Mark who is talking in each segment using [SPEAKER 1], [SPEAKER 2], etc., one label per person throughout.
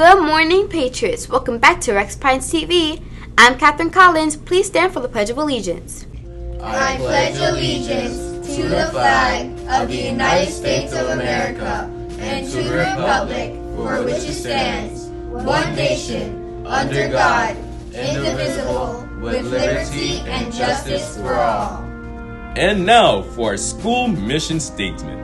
[SPEAKER 1] Good morning, Patriots. Welcome back to Rex Pines TV. I'm Catherine Collins. Please stand for the Pledge of Allegiance.
[SPEAKER 2] I pledge allegiance to the flag of the United States of America and to the republic for which it stands, one nation, under God, indivisible, with liberty and justice for all.
[SPEAKER 3] And now for our school mission statement.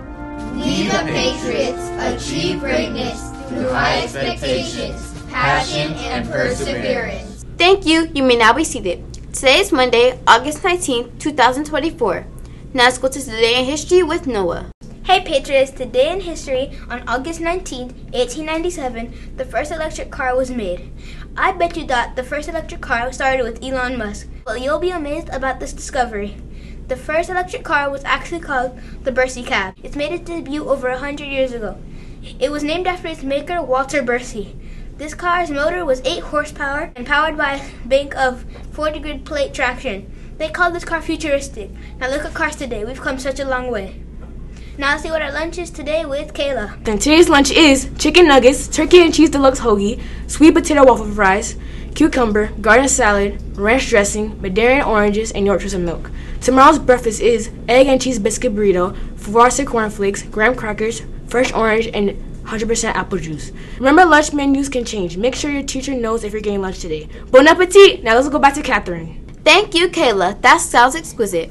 [SPEAKER 2] We the Patriots achieve greatness through high expectations, passion, and perseverance.
[SPEAKER 1] Thank you. You may now be seated. Today is Monday, August 19, 2024. Now let's go to Today in History with Noah.
[SPEAKER 4] Hey Patriots, today in history, on August 19, 1897, the first electric car was made. I bet you thought the first electric car started with Elon Musk. Well, you'll be amazed about this discovery. The first electric car was actually called the Bersey Cab. It made its debut over 100 years ago. It was named after its maker, Walter Bersey. This car's motor was 8 horsepower and powered by a bank of 40 grid plate traction. They called this car futuristic. Now look at cars today. We've come such a long way. Now let's see what our lunch is today with Kayla.
[SPEAKER 5] Then today's lunch is chicken nuggets, turkey and cheese deluxe hoagie, sweet potato waffle fries, cucumber, garden salad, ranch dressing, Mandarin oranges, and Yorkshire milk. Tomorrow's breakfast is egg and cheese biscuit burrito, frosted cornflakes, graham crackers, fresh orange, and 100% apple juice. Remember, lunch menus can change. Make sure your teacher knows if you're getting lunch today. Bon appetit! Now let's go back to Catherine.
[SPEAKER 1] Thank you, Kayla. That sounds exquisite.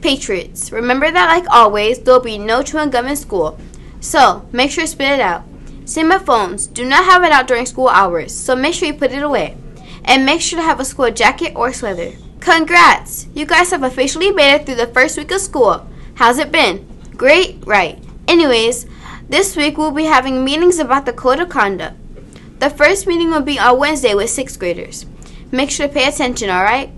[SPEAKER 1] Patriots, remember that, like always, there'll be no chewing gum in school. So, make sure to spit it out. With phones. Do not have it out during school hours, so make sure you put it away. And make sure to have a school jacket or sweater. Congrats! You guys have officially made it through the first week of school. How's it been? Great? Right. Anyways, this week we'll be having meetings about the code of conduct. The first meeting will be on Wednesday with sixth graders. Make sure to pay attention, alright?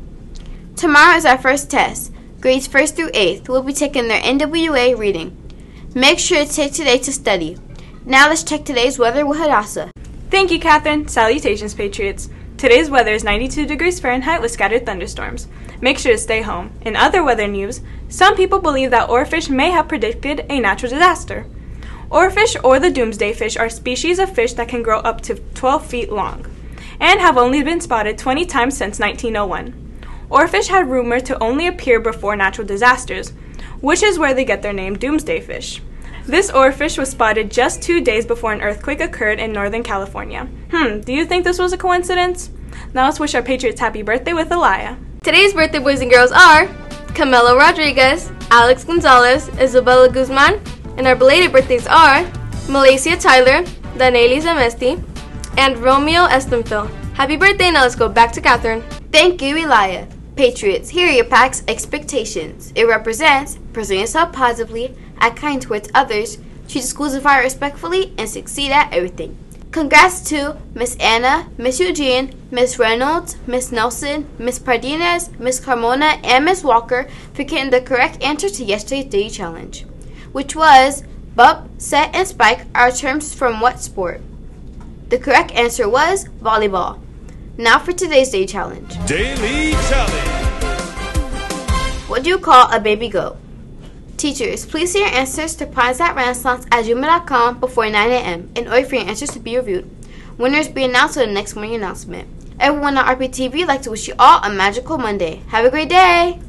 [SPEAKER 1] Tomorrow is our first test. Grades 1st through 8th will be taking their NWA reading. Make sure to take today to study. Now let's check today's weather with Hadassah.
[SPEAKER 6] Thank you, Catherine. Salutations, Patriots. Today's weather is 92 degrees Fahrenheit with scattered thunderstorms. Make sure to stay home. In other weather news, some people believe that oarfish may have predicted a natural disaster. Oarfish or the doomsday fish are species of fish that can grow up to 12 feet long and have only been spotted 20 times since 1901. Oarfish had rumored to only appear before natural disasters, which is where they get their name doomsday fish. This oarfish was spotted just two days before an earthquake occurred in Northern California. Hmm, do you think this was a coincidence? Now let's wish our Patriots happy birthday with Elia.
[SPEAKER 7] Today's birthday boys and girls are Camilo Rodriguez, Alex Gonzalez, Isabella Guzman, and our belated birthdays are Malaysia Tyler, Daneli Zamesti, and Romeo Estenfil. Happy birthday, now let's go back to Catherine.
[SPEAKER 1] Thank you, Elia. Patriots, here are your pack's expectations. It represents present yourself positively, act kind towards others, treat the schools of fire respectfully, and succeed at everything. Congrats to Miss Anna, Miss Eugene, Miss Reynolds, Miss Nelson, Miss Pardinez, Miss Carmona, and Miss Walker for getting the correct answer to yesterday's daily challenge, which was bump, set, and spike are terms from what sport? The correct answer was volleyball. Now for today's day challenge.
[SPEAKER 3] Daily Challenge.
[SPEAKER 1] What do you call a baby goat? Teachers, please see your answers to pines at renaissance at gmail.com before 9 a.m. in order for your answers to be reviewed. Winners be announced in the next morning announcement. Everyone on RPTV would like to wish you all a magical Monday. Have a great day!